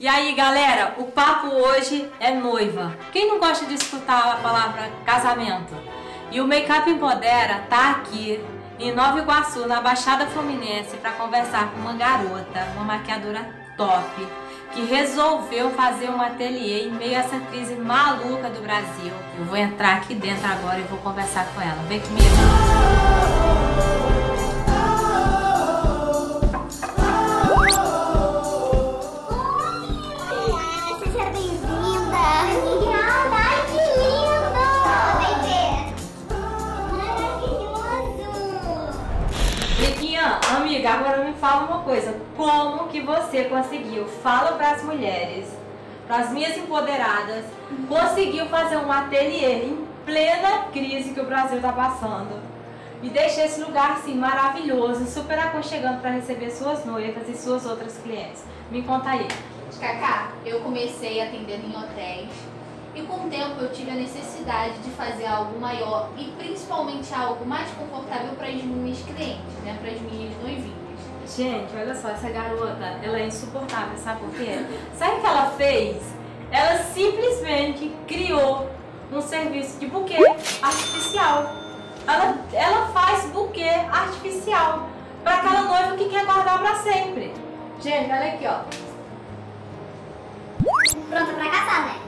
E aí, galera, o papo hoje é noiva. Quem não gosta de escutar a palavra casamento? E o Makeup Empodera tá aqui em Nova Iguaçu, na Baixada Fluminense, para conversar com uma garota, uma maquiadora top, que resolveu fazer um ateliê em meio a essa crise maluca do Brasil. Eu vou entrar aqui dentro agora e vou conversar com ela. Vem comigo. Uma coisa. Como que você conseguiu? Fala para as mulheres, para as minhas empoderadas, conseguiu fazer um ateliê em plena crise que o Brasil está passando. E deixar esse lugar assim maravilhoso, super aconchegante para receber suas noivas e suas outras clientes. Me conta aí. Cacá, eu comecei atendendo em hotéis e com o tempo eu tive a necessidade de fazer algo maior e principalmente algo mais confortável para as minhas clientes, né, para as minhas noivinhas. Gente, olha só, essa garota, ela é insuportável, sabe por quê? Sabe o que ela fez? Ela simplesmente criou um serviço de buquê artificial. Ela, ela faz buquê artificial para aquela noiva que quer guardar para sempre. Gente, olha aqui, ó. Pronta pra casar, né?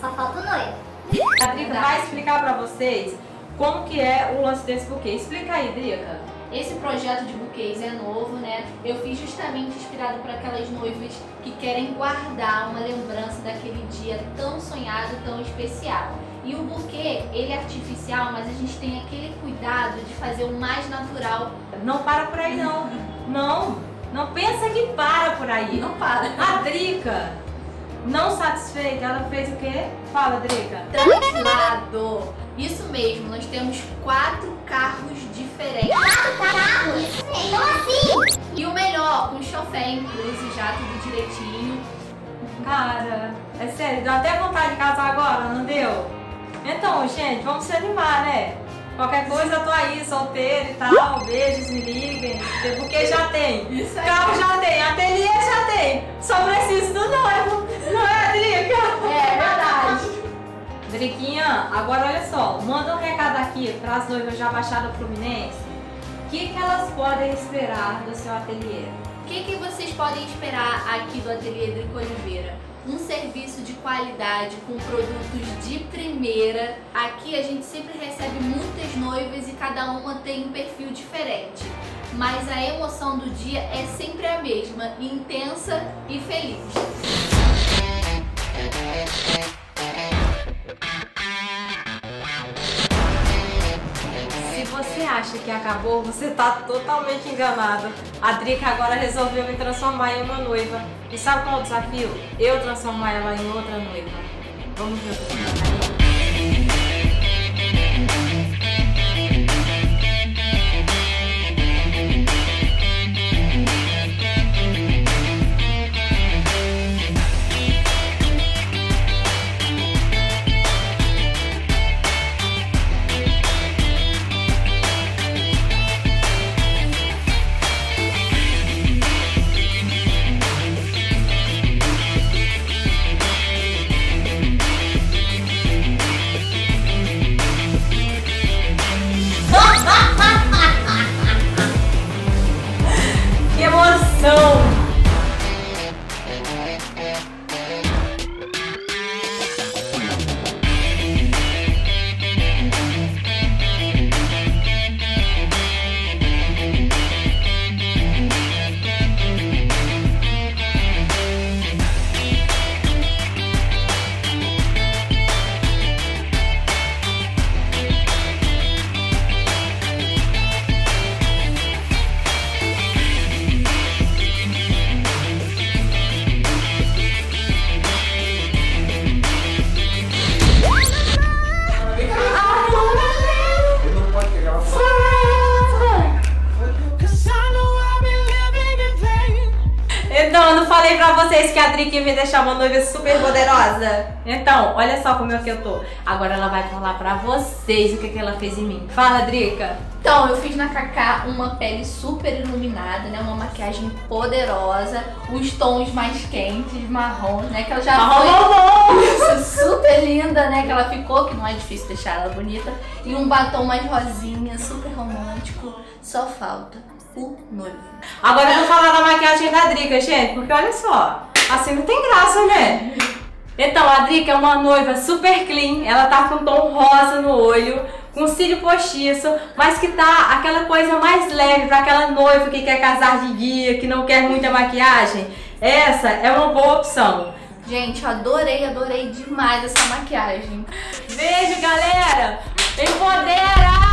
Só falta o noivo. A Drica vai explicar para vocês como que é o lance desse buquê. Explica aí, Drica. Esse projeto de buquês é novo, né? Eu fiz justamente inspirado por aquelas noivas que querem guardar uma lembrança daquele dia tão sonhado, tão especial. E o buquê, ele é artificial, mas a gente tem aquele cuidado de fazer o mais natural. Não para por aí, não. Não, não pensa que para por aí. Não para. A Drica, não satisfeita, ela fez o quê? Fala, Drica. Translado. Isso mesmo, nós temos quatro carros diferentes. Quatro carros? Como assim? E o melhor, com chofé incluso, já tudo direitinho. Cara, é sério, deu até vontade de casar agora, não deu? Então, gente, vamos se animar, né? Qualquer coisa eu tô aí, solteira e tal, beijos, me liguem, porque já tem. Isso aí. Carro já tem, ateliê já tem, só preciso do noivo, não é, Drica? É. Driquinha, agora olha só, manda um recado aqui para as noivas da Baixada Fluminense. O que, que elas podem esperar do seu ateliê? O que, que vocês podem esperar aqui do Ateliê Drico Oliveira? Um serviço de qualidade com produtos de primeira. Aqui a gente sempre recebe muitas noivas e cada uma tem um perfil diferente. Mas a emoção do dia é sempre a mesma, intensa e feliz. Você acha que acabou, você tá totalmente enganado. A Drica agora resolveu me transformar em uma noiva. E sabe qual é o desafio? Eu transformar ela em outra noiva. Vamos ver o que falei pra vocês que a Drica ia me deixar uma noiva super poderosa? Então, olha só como é que eu tô. Agora ela vai falar pra vocês o que, que ela fez em mim. Fala, Drica. Então, eu fiz na Kaká uma pele super iluminada, né? Uma maquiagem poderosa, os tons mais quentes, marrons, né? Que ela já Marrom, foi. Isso, super linda, né? Que ela ficou, que não é difícil deixar ela bonita. E um batom mais rosinha, super romântico. Só falta Agora eu vou falar da maquiagem da Drica, gente, porque olha só, assim não tem graça, né? Então, a Drica é uma noiva super clean, ela tá com um tom rosa no olho, com cílio postiço, mas que tá aquela coisa mais leve para aquela noiva que quer casar de dia, que não quer muita maquiagem. Essa é uma boa opção. Gente, adorei, adorei demais essa maquiagem. Beijo, galera! Empodera!